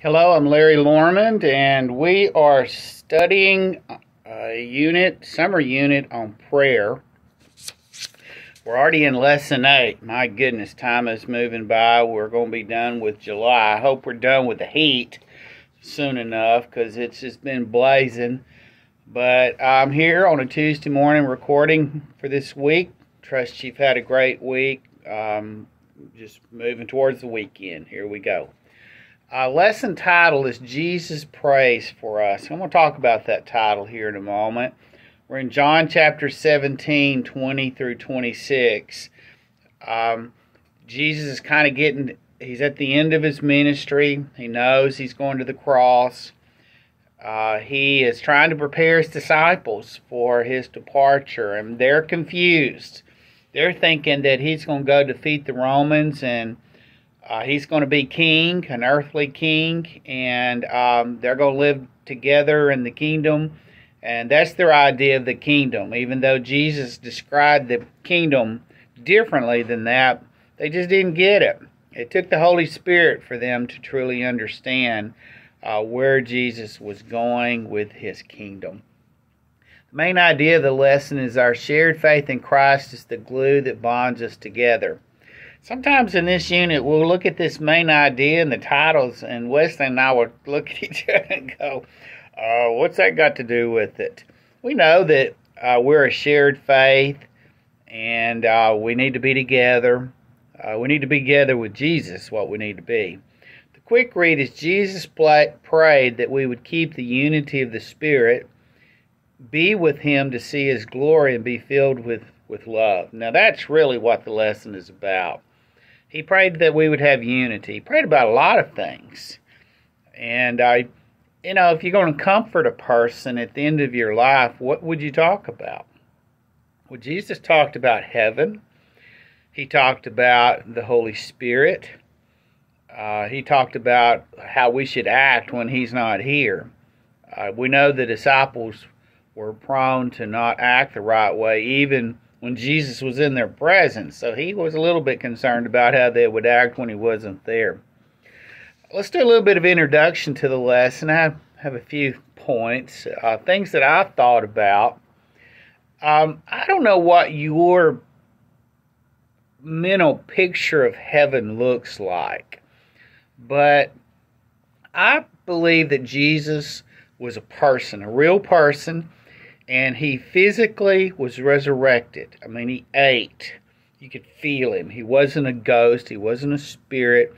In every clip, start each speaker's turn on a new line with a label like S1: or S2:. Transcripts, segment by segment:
S1: Hello, I'm Larry Lormond, and we are studying a unit, summer unit on prayer. We're already in lesson eight. My goodness, time is moving by. We're going to be done with July. I hope we're done with the heat soon enough because it's just been blazing. But I'm here on a Tuesday morning recording for this week. Trust you've had a great week. Um, just moving towards the weekend. Here we go. Uh, lesson title is Jesus Prays for Us. I'm going to talk about that title here in a moment. We're in John chapter 17, 20 through 26. Um, Jesus is kind of getting, he's at the end of his ministry. He knows he's going to the cross. Uh, he is trying to prepare his disciples for his departure, and they're confused. They're thinking that he's going to go defeat the Romans and uh, he's going to be king, an earthly king, and um, they're going to live together in the kingdom. And that's their idea of the kingdom. Even though Jesus described the kingdom differently than that, they just didn't get it. It took the Holy Spirit for them to truly understand uh, where Jesus was going with his kingdom. The main idea of the lesson is our shared faith in Christ is the glue that bonds us together. Sometimes in this unit, we'll look at this main idea and the titles, and Wesley and I will look at each other and go, uh, What's that got to do with it? We know that uh, we're a shared faith and uh, we need to be together. Uh, we need to be together with Jesus, what we need to be The quick read is Jesus prayed that we would keep the unity of the Spirit, be with Him to see His glory, and be filled with, with love. Now, that's really what the lesson is about. He prayed that we would have unity. He prayed about a lot of things. And I, you know, if you're going to comfort a person at the end of your life, what would you talk about? Well, Jesus talked about heaven. He talked about the Holy Spirit. Uh, he talked about how we should act when he's not here. Uh, we know the disciples were prone to not act the right way, even when Jesus was in their presence. So he was a little bit concerned about how they would act when he wasn't there. Let's do a little bit of introduction to the lesson. I have a few points, uh, things that I've thought about. Um, I don't know what your mental picture of heaven looks like. But I believe that Jesus was a person, a real person, and he physically was resurrected. I mean, he ate. You could feel him. He wasn't a ghost. He wasn't a spirit.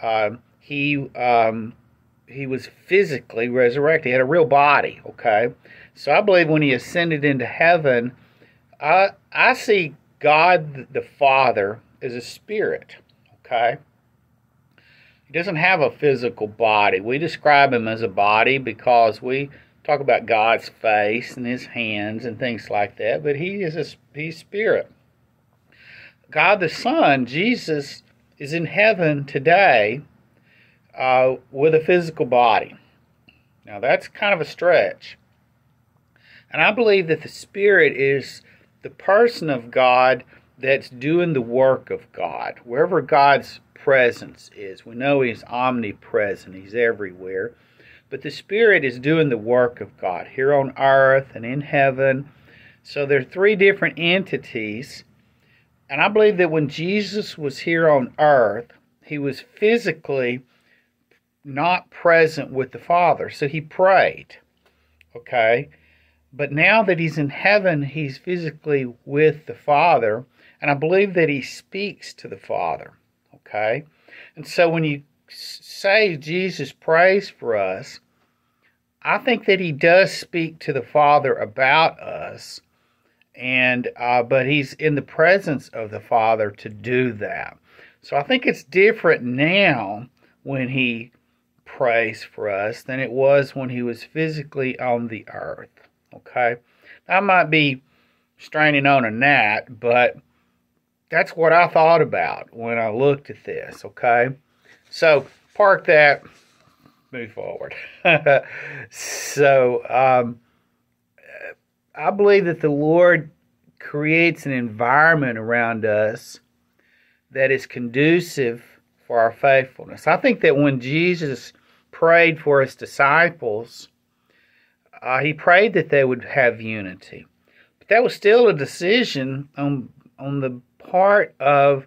S1: Um, he um, he was physically resurrected. He had a real body. Okay, so I believe when he ascended into heaven, I I see God the Father as a spirit. Okay, he doesn't have a physical body. We describe him as a body because we talk about God's face and his hands and things like that, but he is a he's spirit. God the Son, Jesus, is in heaven today uh, with a physical body. Now that's kind of a stretch. And I believe that the Spirit is the person of God that's doing the work of God. Wherever God's presence is. We know He's omnipresent, He's everywhere. But the Spirit is doing the work of God here on earth and in heaven. So there are three different entities. And I believe that when Jesus was here on earth, He was physically not present with the Father. So He prayed. Okay? But now that He's in heaven, He's physically with the Father. And I believe that He speaks to the Father. Okay? And so when you say Jesus prays for us, I think that he does speak to the Father about us, and uh, but he's in the presence of the Father to do that. So I think it's different now when he prays for us than it was when he was physically on the earth. Okay, I might be straining on a gnat, but that's what I thought about when I looked at this, okay? So park that, move forward. so um, I believe that the Lord creates an environment around us that is conducive for our faithfulness. I think that when Jesus prayed for his disciples, uh, he prayed that they would have unity. But that was still a decision on, on the part of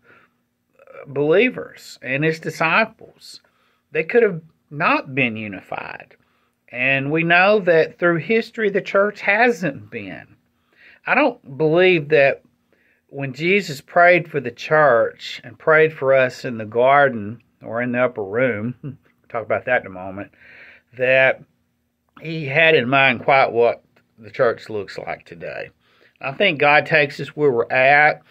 S1: believers and his disciples. They could have not been unified. And we know that through history, the church hasn't been. I don't believe that when Jesus prayed for the church and prayed for us in the garden or in the upper room, we'll talk about that in a moment, that he had in mind quite what the church looks like today. I think God takes us where we're at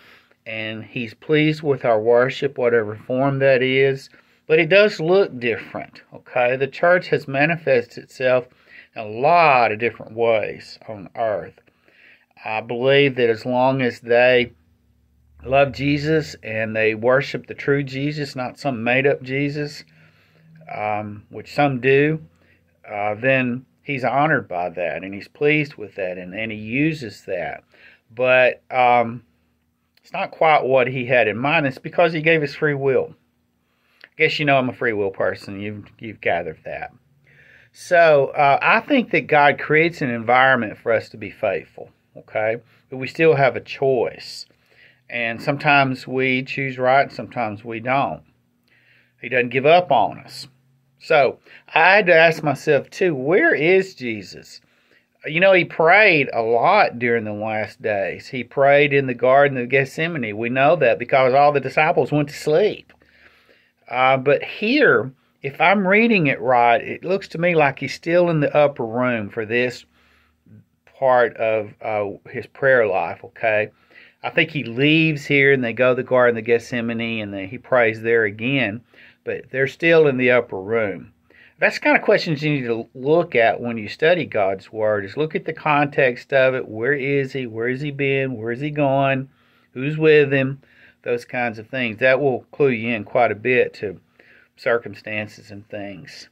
S1: and he's pleased with our worship, whatever form that is. But it does look different, okay? The church has manifested itself in a lot of different ways on earth. I believe that as long as they love Jesus and they worship the true Jesus, not some made up Jesus, um, which some do, uh, then he's honored by that and he's pleased with that and, and he uses that. But um, it's not quite what he had in mind. It's because he gave us free will. I guess you know I'm a free will person. You've you've gathered that. So uh, I think that God creates an environment for us to be faithful. Okay, but we still have a choice, and sometimes we choose right, sometimes we don't. He doesn't give up on us. So I had to ask myself too, where is Jesus? You know, he prayed a lot during the last days. He prayed in the Garden of Gethsemane. We know that because all the disciples went to sleep. Uh, but here, if I'm reading it right, it looks to me like he's still in the upper room for this part of uh, his prayer life, okay? I think he leaves here and they go to the Garden of Gethsemane and then he prays there again, but they're still in the upper room that's kind of questions you need to look at when you study God's Word is look at the context of it. Where is he? Where has he been? Where is he going? Who's with him? Those kinds of things. That will clue you in quite a bit to circumstances and things.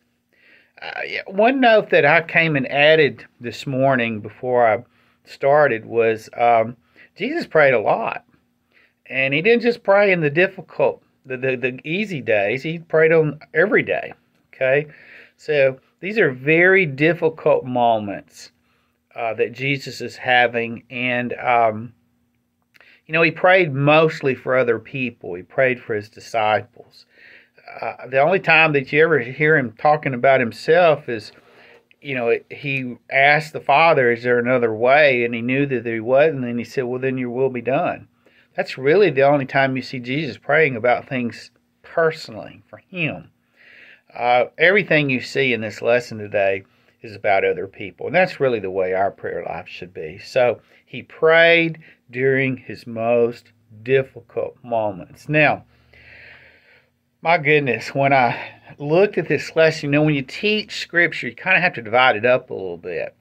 S1: Uh, one note that I came and added this morning before I started was um, Jesus prayed a lot. And he didn't just pray in the difficult, the, the, the easy days, he prayed on every day. Okay? So these are very difficult moments uh, that Jesus is having. And, um, you know, he prayed mostly for other people, he prayed for his disciples. Uh, the only time that you ever hear him talking about himself is, you know, he asked the Father, Is there another way? And he knew that there wasn't. And he said, Well, then your will be done. That's really the only time you see Jesus praying about things personally for him. Uh, everything you see in this lesson today is about other people. And that's really the way our prayer life should be. So he prayed during his most difficult moments. Now, my goodness, when I looked at this lesson, you know, when you teach scripture, you kind of have to divide it up a little bit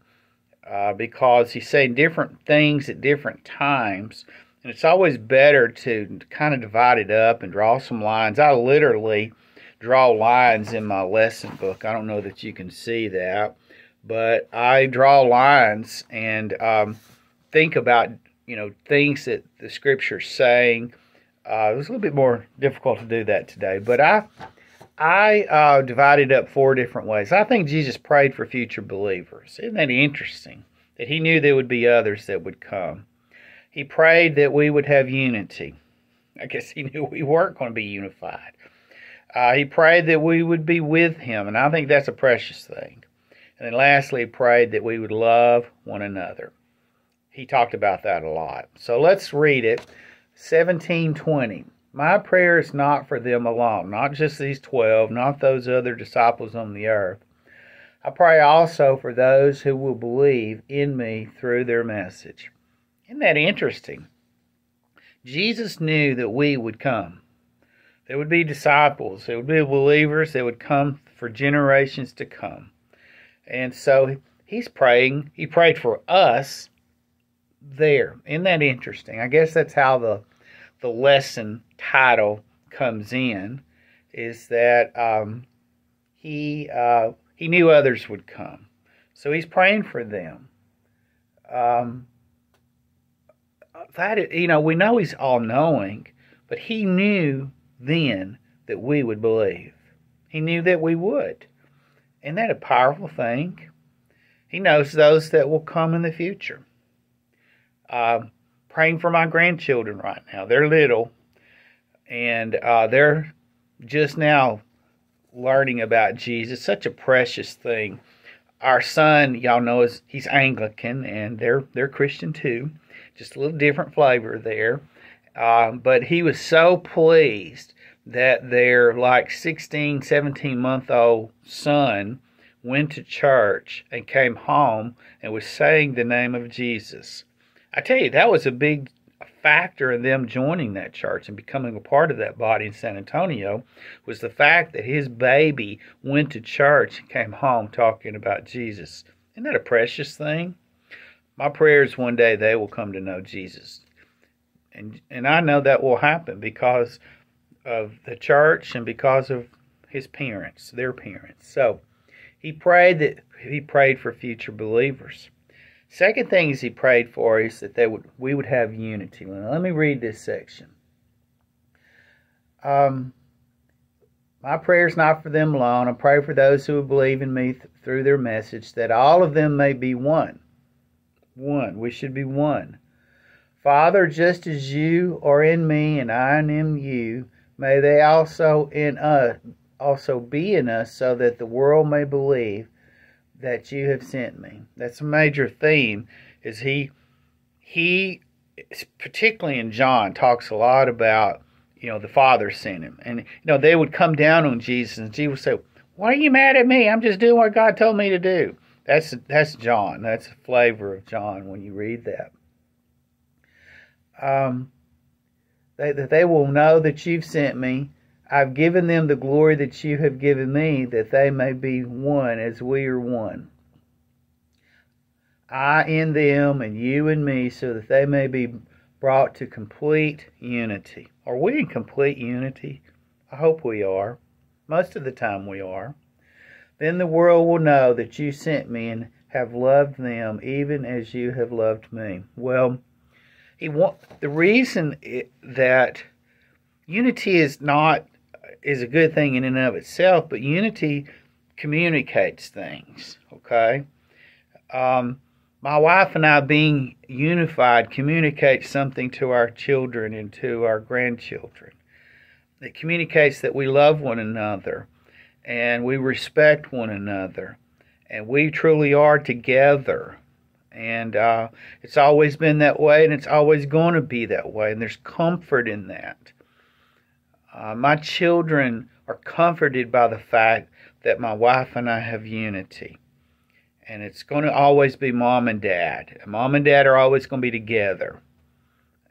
S1: uh, because he's saying different things at different times. And it's always better to kind of divide it up and draw some lines. I literally draw lines in my lesson book. I don't know that you can see that, but I draw lines and um, think about you know things that the scripture's saying. Uh, it was a little bit more difficult to do that today, but I I uh, divided up four different ways. I think Jesus prayed for future believers. Isn't that interesting? That he knew there would be others that would come. He prayed that we would have unity. I guess he knew we weren't going to be unified. Uh, he prayed that we would be with him, and I think that's a precious thing. And then lastly, he prayed that we would love one another. He talked about that a lot. So let's read it. 1720. My prayer is not for them alone, not just these 12, not those other disciples on the earth. I pray also for those who will believe in me through their message. Isn't that interesting? Jesus knew that we would come. There would be disciples, there would be believers they would come for generations to come. And so he's praying, he prayed for us there. Isn't that interesting? I guess that's how the the lesson title comes in is that um, he uh, he knew others would come, so he's praying for them. Um, that you know, we know he's all knowing, but he knew then that we would believe. He knew that we would. Isn't that a powerful thing? He knows those that will come in the future. Uh, praying for my grandchildren right now. They're little, and uh, they're just now learning about Jesus. Such a precious thing. Our son, y'all know, is he's Anglican, and they're they're Christian too. Just a little different flavor there. Uh, but he was so pleased that their like 16, 17 month old son went to church and came home and was saying the name of Jesus. I tell you, that was a big factor in them joining that church and becoming a part of that body in San Antonio was the fact that his baby went to church and came home talking about Jesus. Isn't that a precious thing? My prayer is one day they will come to know Jesus. And and I know that will happen because of the church and because of his parents, their parents. So he prayed that he prayed for future believers. Second thing is he prayed for is that they would we would have unity. Let me read this section. Um, my prayer is not for them alone. I pray for those who believe in me th- through their message, that all of them may be one. One. We should be one. Father, just as you are in me and I am in you, may they also in us also be in us, so that the world may believe that you have sent me. That's a major theme. Is he he particularly in John talks a lot about you know the Father sent him, and you know they would come down on Jesus, and Jesus would say, "Why are you mad at me? I'm just doing what God told me to do." That's that's John. That's the flavor of John when you read that. Um, they, that they will know that you've sent me I've given them the glory that you have given me, that they may be one as we are one. I in them and you in me, so that they may be brought to complete unity. Are we in complete unity? I hope we are. Most of the time we are. Then the world will know that you sent me and have loved them even as you have loved me. Well, he want the reason it, that unity is not is a good thing in and of itself, but unity communicates things. Okay, um, my wife and I being unified communicates something to our children and to our grandchildren. It communicates that we love one another and we respect one another and we truly are together. And uh, it's always been that way and it's always going to be that way. And there's comfort in that. Uh, my children are comforted by the fact that my wife and I have unity. And it's going to always be mom and dad. Mom and dad are always going to be together.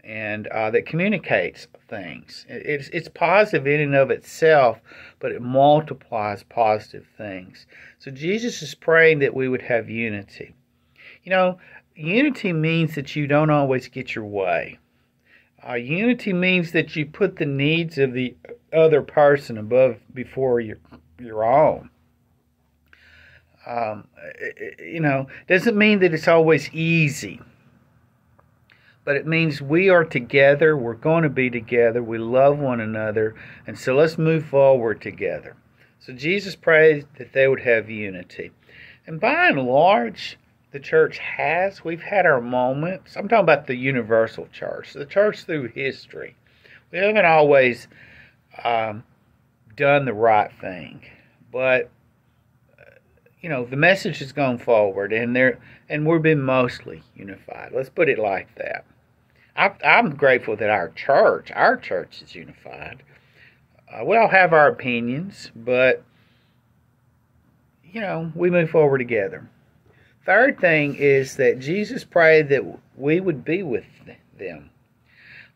S1: And uh, that communicates things. It's, it's positive in and of itself, but it multiplies positive things. So Jesus is praying that we would have unity. You know, unity means that you don't always get your way. Uh, unity means that you put the needs of the other person above before your your own. Um, you know, doesn't mean that it's always easy, but it means we are together. We're going to be together. We love one another, and so let's move forward together. So Jesus prayed that they would have unity, and by and large, the church has. We've had our moments. I'm talking about the universal church, the church through history. We haven't always um, done the right thing, but uh, you know the message has gone forward, and there and we've been mostly unified. Let's put it like that. I, I'm grateful that our church, our church, is unified. Uh, we all have our opinions, but you know we move forward together. Third thing is that Jesus prayed that we would be with them.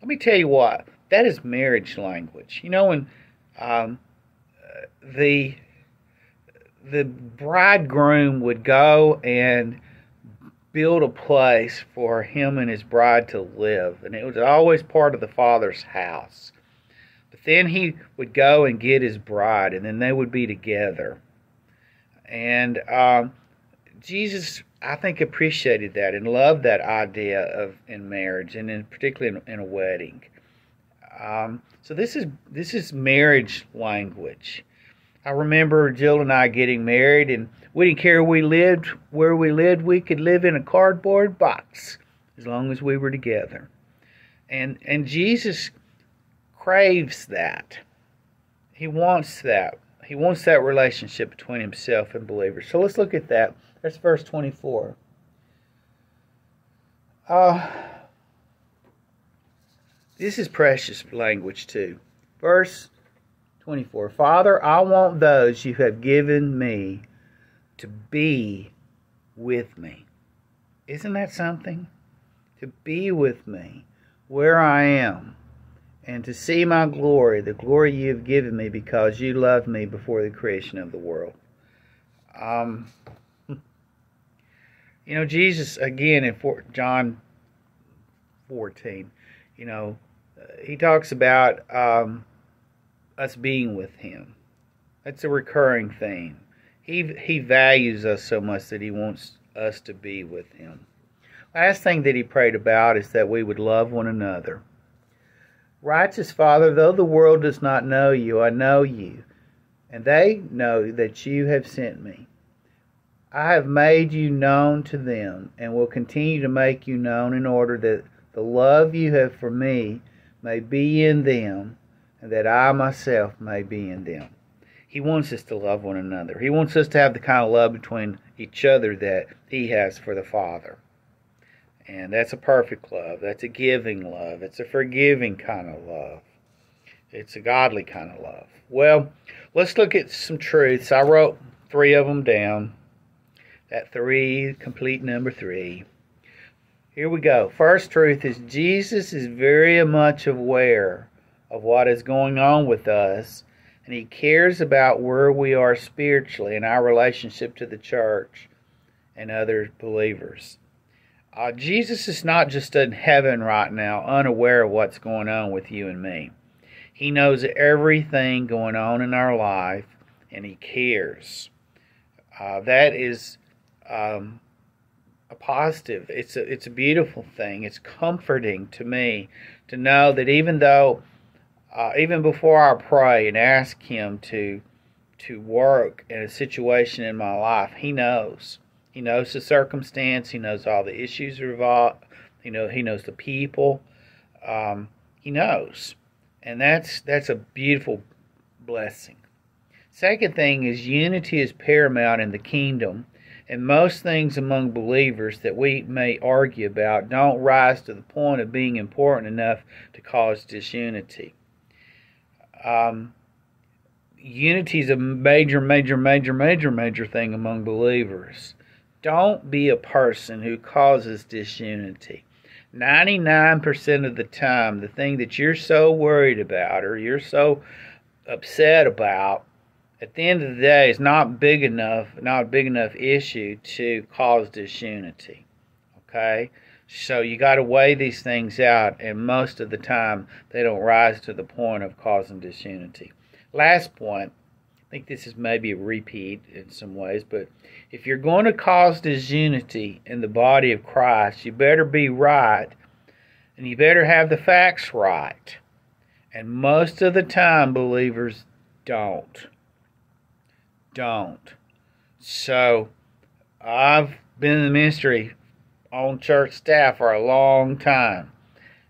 S1: Let me tell you what, that is marriage language. You know, when um, the the bridegroom would go and build a place for him and his bride to live, and it was always part of the father's house. But then he would go and get his bride, and then they would be together. And um, Jesus, I think, appreciated that and loved that idea of in marriage, and in particularly in, in a wedding. Um, so this is this is marriage language, I remember Jill and I getting married, and we didn't care where we lived. Where we lived, we could live in a cardboard box as long as we were together. And and Jesus craves that. He wants that. He wants that relationship between himself and believers. So let's look at that. That's verse 24. Uh, this is precious language too. Verse 24 Father, I want those you have given me to be with me. Isn't that something? To be with me where I am and to see my glory, the glory you have given me because you loved me before the creation of the world. Um, you know, Jesus, again in John 14, you know, he talks about um, us being with him. That's a recurring theme. He, he values us so much that he wants us to be with him. Last thing that he prayed about is that we would love one another. Righteous Father, though the world does not know you, I know you, and they know that you have sent me. I have made you known to them, and will continue to make you known in order that the love you have for me may be in them, and that I myself may be in them. He wants us to love one another. He wants us to have the kind of love between each other that He has for the Father. And that's a perfect love. That's a giving love. It's a forgiving kind of love. It's a godly kind of love. Well, let's look at some truths. I wrote three of them down. That three, complete number three. Here we go. First truth is Jesus is very much aware of what is going on with us, and he cares about where we are spiritually in our relationship to the church and other believers. Uh, Jesus is not just in heaven right now, unaware of what's going on with you and me. He knows everything going on in our life, and He cares. Uh, that is um, a positive. It's a it's a beautiful thing. It's comforting to me to know that even though, uh, even before I pray and ask Him to to work in a situation in my life, He knows. He knows the circumstance. He knows all the issues involved. You know, he knows the people. Um, he knows, and that's that's a beautiful blessing. Second thing is unity is paramount in the kingdom, and most things among believers that we may argue about don't rise to the point of being important enough to cause disunity. Um, unity is a major, major, major, major, major thing among believers. Don't be a person who causes disunity. 99% of the time, the thing that you're so worried about or you're so upset about at the end of the day is not big enough, not a big enough issue to cause disunity. Okay? So you got to weigh these things out, and most of the time they don't rise to the point of causing disunity. Last point I think this is maybe a repeat in some ways, but if you're going to cause disunity in the body of Christ, you better be right and you better have the facts right. And most of the time, believers don't. Don't. So, I've been in the ministry on church staff for a long time,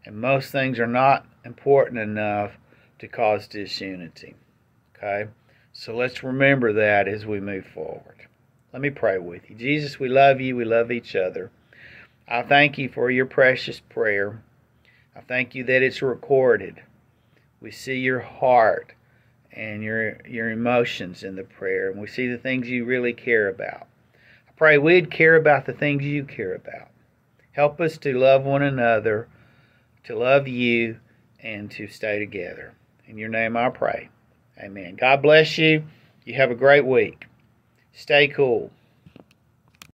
S1: and most things are not important enough to cause disunity. Okay? So let's remember that as we move forward. Let me pray with you. Jesus, we love you. We love each other. I thank you for your precious prayer. I thank you that it's recorded. We see your heart and your your emotions in the prayer, and we see the things you really care about. I pray we'd care about the things you care about. Help us to love one another, to love you, and to stay together. In your name I pray. Amen. God bless you. You have a great week. Stay cool.